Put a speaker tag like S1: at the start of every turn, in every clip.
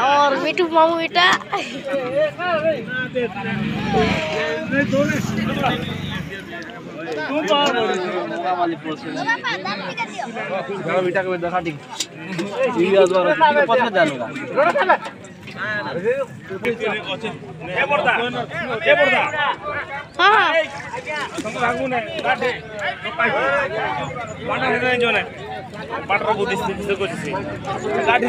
S1: और मिठू मामू बेटा। बेटा को देखा ठीक ये आज बार पता जानूँगा पत्थर डालूँगा ପାଟର ବୁଦ୍ଧିସ୍ତି କିସ କରିଛି ଗାଡ଼ି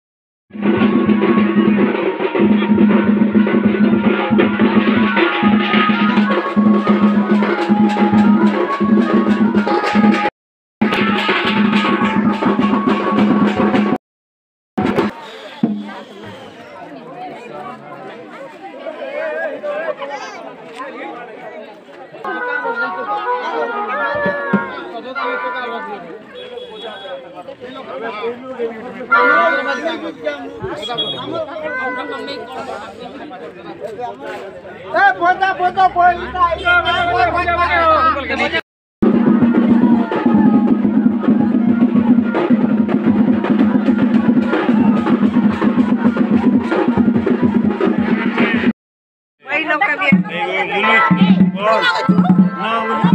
S1: પોતા પોતા પોતા वही लोग का भी है। ना